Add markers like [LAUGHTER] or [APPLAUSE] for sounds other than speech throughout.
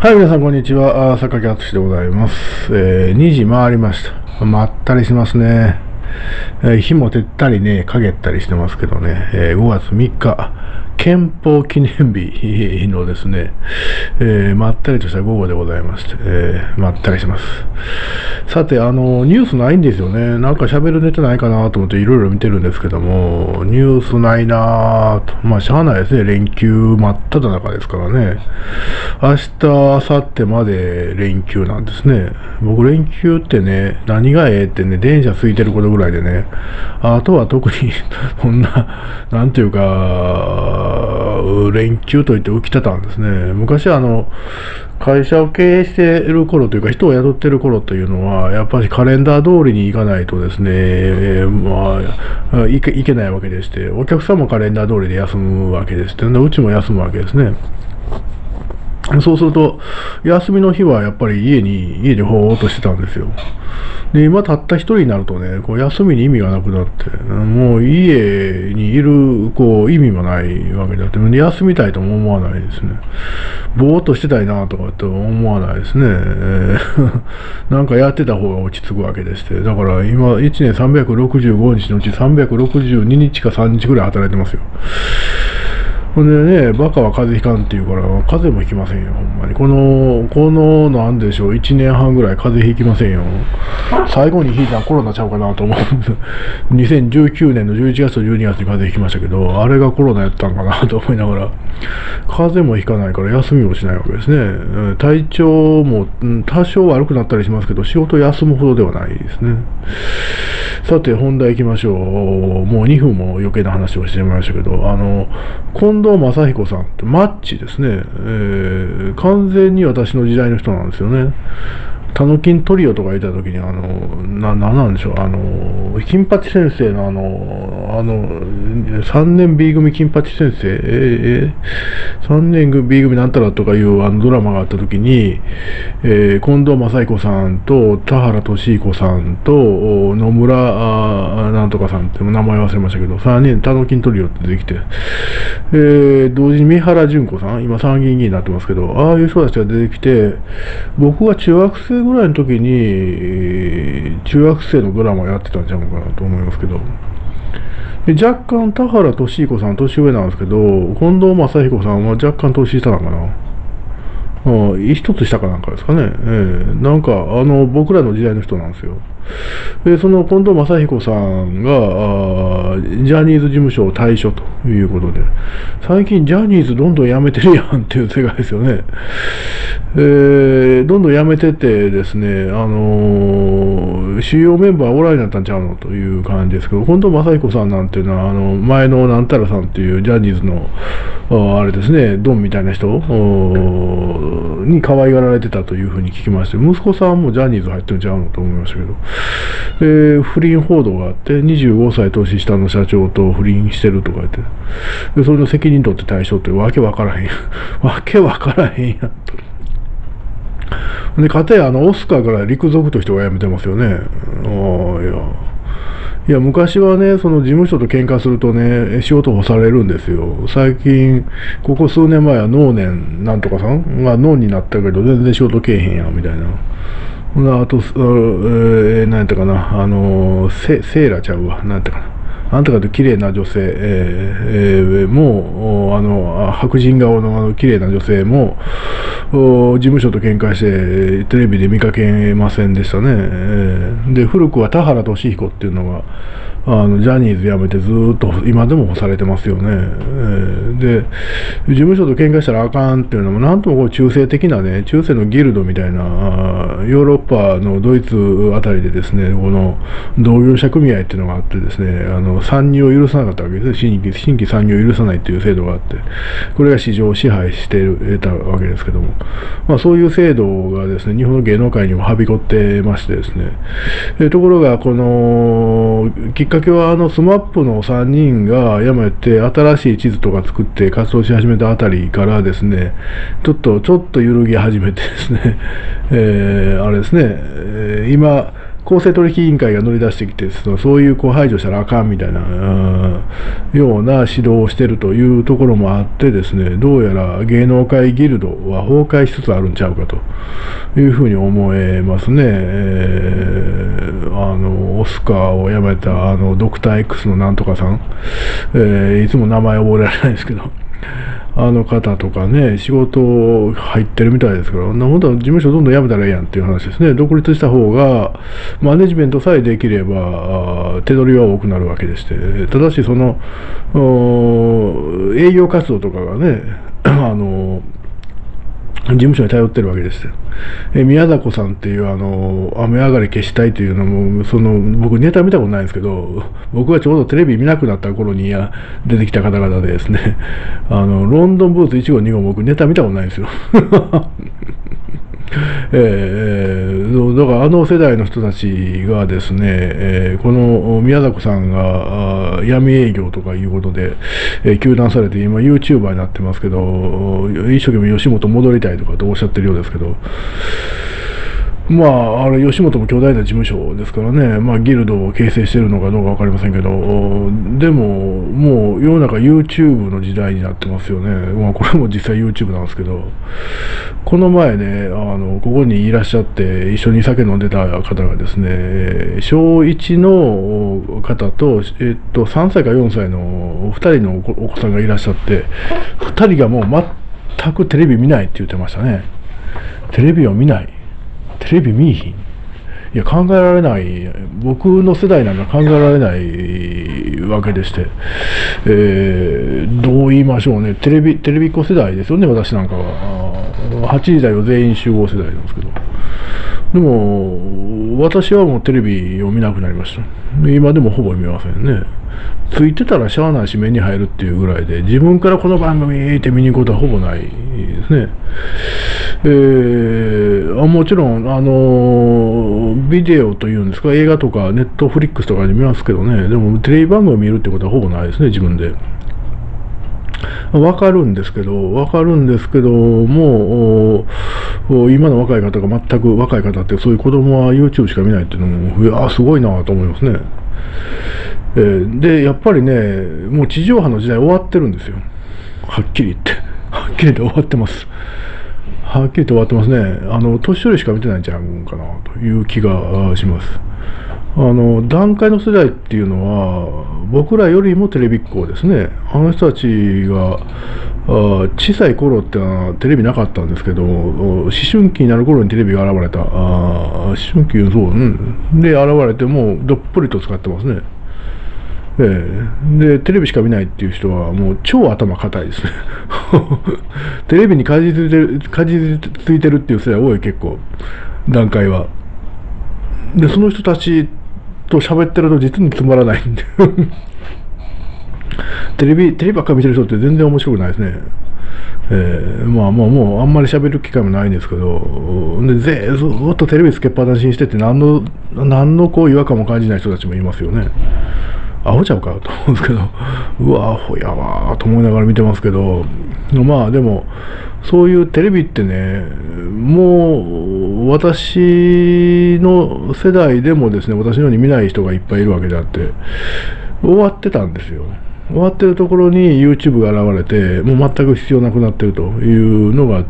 はい、皆さん、こんにちは。あ坂木敦でございます。えー、2時回りました。まったりしますね。えー、日も照ったりね、陰ったりしてますけどね、えー、5月3日、憲法記念日のですね、えー、まったりとした午後でございまして、えー、まったりします。さて、あの、ニュースないんですよね。なんか喋るネタないかなと思っていろいろ見てるんですけども、ニュースないなぁと。まあ、しゃあないですね。連休真っ只中ですからね。明日、明後日まで連休なんですね。僕、連休ってね、何がええってね、電車空いてることぐらいでね、あとは特に、そんな、なんていうか、連休といって浮きてたんですね。昔はあの、会社を経営している頃というか、人を雇っている頃というのは、やっぱりカレンダー通りに行かないとですね、えー、まあいけ、いけないわけでして、お客さんもカレンダー通りで休むわけですで、うちも休むわけですね。そうすると、休みの日はやっぱり家に、家でほーっとしてたんですよ。で、今たった一人になるとね、こう休みに意味がなくなって、もう家にいる、こう、意味もないわけだって、休みたいとも思わないですね。ぼーっとしてたいなとかって思わないですね。[LAUGHS] なんかやってた方が落ち着くわけでして。だから今、1年365日のうち362日か3日ぐらい働いてますよ。ほんでね、バカは風邪ひかんって言うから、風邪もひきませんよ、ほんまに。この、この、なんでしょう、1年半ぐらい風邪ひきませんよ。最後にひいたらコロナちゃうかなと思う。2019年の11月と12月に風邪ひきましたけど、あれがコロナやったんかなと思いながら、風邪もひかないから休みもしないわけですね。体調も多少悪くなったりしますけど、仕事休むほどではないですね。さて、本題行きましょう。もう2分も余計な話をしてみましたけど、あの、近藤正彦さんってマッチですね。えー、完全に私の時代の人なんですよね。タノキントリオとかいた時に、あの、な、なんなんでしょう、あの、金八先生のあの、あの、3年 B 組金八先生、えー、3年 B 組なんたらとかいうあのドラマがあった時に、えー、近藤正彦さんと田原俊彦さんと野村あなんとかさんって名前忘れましたけど、3人タノキントリオって出てきて、えー、同時に三原淳子さん、今参議院議員になってますけど、ああいう人たちが出てきて、僕は中学生ぐらいの時に、中学生のドラマやってたんちゃうかなと思いますけど、で若干田原俊彦さん年上なんですけど、近藤正彦さんは若干年下なのかな。う、一つ下かなんかですかね。えー、なんか、あの、僕らの時代の人なんですよ。で、その近藤正彦さんが、ジャニーズ事務所を退所ということで、最近ジャニーズどんどん辞めてるやんっていう世界ですよね。えー、どんどん辞めててですね、あのー、主要メンバーおらんになったんちゃうのという感じですけど、近藤正彦さんなんていうのは、あの、前のなんたらさんっていうジャニーズの、あれですね、ドンみたいな人に可愛がられてたというふうに聞きまして、息子さんもジャニーズ入ってるんちゃうのと思いましたけど、えー、不倫報道があって、25歳年下の社長と不倫してるとか言って、でそれの責任取って対象ってわけわからへんや。[LAUGHS] わけわからへんやんと。で、かたやあの、オスカーから陸続としては辞めてますよね。ああ、いや。いや、昔はね、その事務所と喧嘩するとね、仕事をされるんですよ。最近、ここ数年前は脳年なんとかさんが脳になったけど、全然仕事けえへんやん、みたいな。あと、えー、なんやったかな、あのセ、セーラちゃうわ、なんやったかな。あんたかと綺麗な女性、えーえー、もあの白人顔のあの綺麗な女性も事務所と喧嘩してテレビで見かけませんでしたね、えー、で古くは田原俊彦っていうのがあのジャニーズ辞めてずっと今でも干されてますよね、えー、で事務所と喧嘩したらあかんっていうのもなんともこう中性的なね中世のギルドみたいなヨーロッパのドイツあたりでですねこの同業者組合っていうのがあってですねあの参入を許さなかったわけです新規新規参入を許さないっていう制度があって。これが市場を支配していたわけですけども、まあ、そういう制度がですね日本の芸能界にもはびこってましてですね、えところがこのきっかけはあの SMAP の3人がやめて新しい地図とか作って活動し始めたあたりからですね。ちょっとちょっと揺るぎ始めてですね、えー、あれですね、えー、今公正取引委員会が乗り出してきて、そのそういうこう排除したらあかんみたいな、ような指導をしてるというところもあってですね、どうやら芸能界ギルドは崩壊しつつあるんちゃうかと。いうふうに思えますね。えー、あの、オスカーを辞めたあのドクター X のなんとかさん、えー、いつも名前覚えられないんですけど、あの方とかね、仕事入ってるみたいですから、本当は事務所どんどん辞めたらええやんっていう話ですね。独立した方が、マネジメントさえできれば、手取りは多くなるわけでして、ただしその、営業活動とかがね、[CLEARS THROAT] あの、事務所に頼ってるわけですよ。え宮迫さんっていうあの雨上がり消したいというのもその僕ネタ見たことないんですけど僕がちょうどテレビ見なくなった頃にや出てきた方々でですね。あのロンドンブーツ1号2号僕ネタ見たことないんですよ。[LAUGHS] えー、だからあの世代の人たちがですね、えー、この宮迫さんが闇営業とかいうことで、えー、糾弾されて今 YouTuber になってますけど一生懸命吉本戻りたいとかとおっしゃってるようですけどまあ、あれ、吉本も巨大な事務所ですからね、まあ、ギルドを形成してるのかどうか分かりませんけど、でも、もう世の中 YouTube の時代になってますよね。まあ、これも実際 YouTube なんですけど、この前ね、あの、ここにいらっしゃって、一緒に酒飲んでた方がですね、小1の方と、えっと、3歳か4歳の2人のお子さんがいらっしゃって、2人がもう全くテレビ見ないって言ってましたね。テレビを見ない。テレビ見いひん。いや考えられない。僕の世代なんか考えられないわけでして、えー、どう言いましょうね。テレビテレビっ子世代ですよね私なんかは。8時台は全員集合世代なんですけど。でも私はもうテレビを見なくなりました。今でもほぼ見ませんね。ついてたらしゃあないし目に入るっていうぐらいで自分からこの番組って見に行くことはほぼないですね。えー、あもちろん、あのビデオというんですか映画とかネットフリックスとかで見ますけどねでもテレビ番組を見るってことはほぼないですね自分で。わかるんですけど、わかるんですけどもう、今の若い方が全く若い方ってそういう子供は YouTube しか見ないっていうのも、いや、すごいなと思いますね。えー、で、やっぱりね、もう地上波の時代終わってるんですよ。はっきり言って。はっきり言って終わってます。はっきりと終わってますね。あの、年寄りしか見てないんじゃんかなという気がします。あの、段階の世代っていうのは、僕らよりもテレビっ子ですね。あの人たちが、あ小さい頃ってのはテレビなかったんですけど、思春期になる頃にテレビが現れた。あ思春期、そう、うん。で、現れてもどっぷりと使ってますね。ええ、で、テレビしか見ないっていう人はもう超頭固いですね。[LAUGHS] テレビにかじついてる、かじついてるっていう世代多い結構、段階は。で、その人たちと喋ってると実につまらないんで [LAUGHS] テレビ、テレビばっか見てる人って全然面白くないですね。えー、まあもう、もうあんまり喋る機会もないんですけど、でずっとテレビつけっぱなしにしてて何の、何のこう違和感も感じない人たちもいますよね。アホちゃうかと思うんですけど、うわ、アホやわと思いながら見てますけど、まあでも、そういうテレビってね、もう私の世代でもですね、私のように見ない人がいっぱいいるわけであって、終わってたんですよ。終わってるところに YouTube が現れて、もう全く必要なくなってるというのが、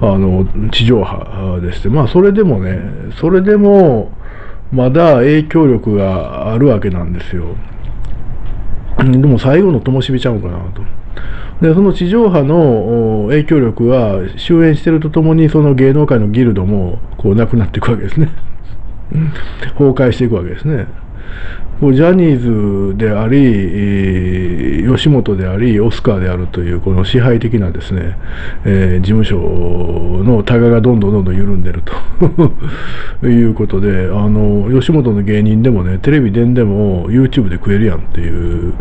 あの、地上波でして、まあそれでもね、それでも、まだ影響力があるわけなんですよ。でも最後の灯火ちゃうかなと。で、その地上波の影響力は終焉してるとともに、その芸能界のギルドもこうなくなっていくわけですね。崩壊していくわけですね。ジャニーズであり、吉本であり、オスカーであるという、この支配的なですね、えー、事務所のタガがどんどんどんどん緩んでると [LAUGHS] いうことで、あの、吉本の芸人でもね、テレビ出んでも YouTube で食えるやんっていう、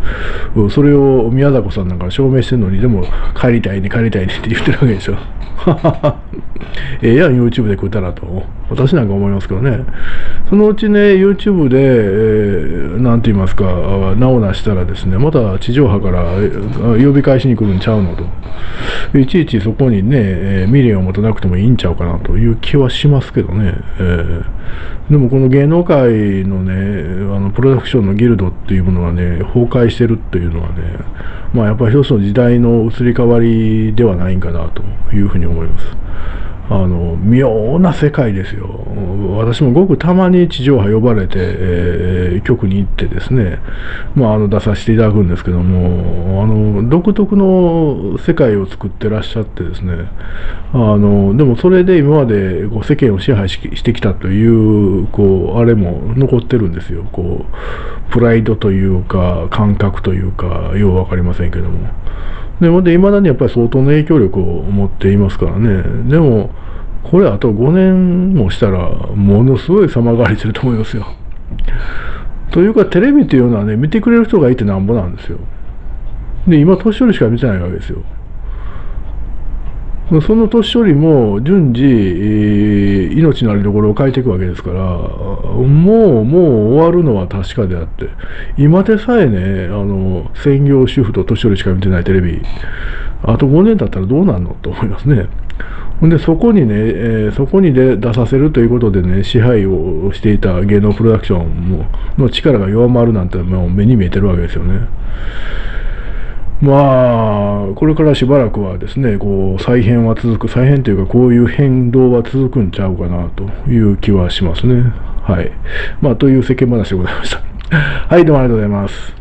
それを宮迫さんなんか証明してるのに、でも帰りたいね、帰りたいねって言ってるわけでしょ。[LAUGHS] ええやん、YouTube で食ったらと。私なんか思いますけどね。そのうちね、YouTube で、えなんて言いますか、名を成したらですね、また地上波から呼び返しに来るんちゃうのと。いちいちそこにね、未練を持たなくてもいいんちゃうかなという気はしますけどね。えー、でもこの芸能界のね、あのプロダクションのギルドっていうものはね、崩壊してるっていうのはね、まあやっぱり一つの時代の移り変わりではないんかなというふうに思います。あの妙な世界ですよ。私もごくたまに地上波呼ばれて、えー、局に行ってですね、まあ、あの出させていただくんですけども、あの独特の世界を作ってらっしゃってですね、あのでもそれで今までこう世間を支配してきたというこうあれも残ってるんですよ。こうプライドというか感覚というかよう分かりませんけども。でもで、未だにやっぱり相当の影響力を持っていますからね。でも、これあと5年もしたら、ものすごい様変わりすると思いますよ。というか、テレビっていうのはね、見てくれる人がいてなんぼなんですよ。で、今、年寄りしか見てないわけですよ。その年寄りも順次、えー、命のありどころを変えていくわけですから、もう、もう終わるのは確かであって、今でさえね、あの、専業主婦と年寄りしか見てないテレビ、あと5年経ったらどうなんの？と思いますね。ほんで、そこにね、えー、そこにで出させるということでね、支配をしていた芸能プロダクションもの力が弱まるなんて、もう目に見えてるわけですよね。まあ、これからしばらくはですね、こう、再編は続く、再編というか、こういう変動は続くんちゃうかなという気はしますね。はい。まあ、という世間話でございました。はい、どうもありがとうございます。